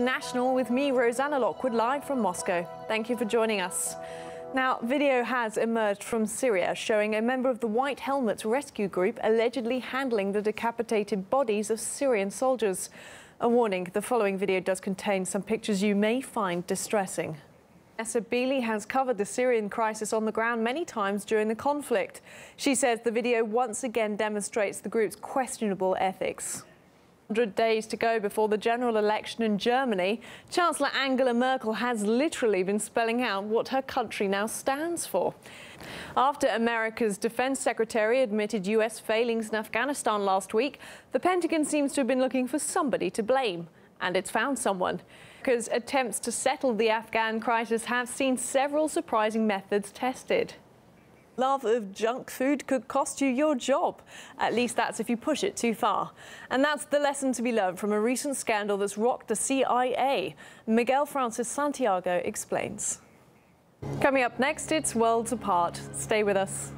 National with me, Rosanna Lockwood, live from Moscow. Thank you for joining us. Now, video has emerged from Syria showing a member of the White Helmets rescue group allegedly handling the decapitated bodies of Syrian soldiers. A warning, the following video does contain some pictures you may find distressing. Vanessa Beeley has covered the Syrian crisis on the ground many times during the conflict. She says the video once again demonstrates the group's questionable ethics. 100 days to go before the general election in Germany, Chancellor Angela Merkel has literally been spelling out what her country now stands for. After America's defense secretary admitted U.S. failings in Afghanistan last week, the Pentagon seems to have been looking for somebody to blame, and it's found someone. Because attempts to settle the Afghan crisis have seen several surprising methods tested love of junk food could cost you your job. At least that's if you push it too far. And that's the lesson to be learned from a recent scandal that's rocked the CIA. Miguel Francis Santiago explains. Coming up next, it's Worlds Apart. Stay with us.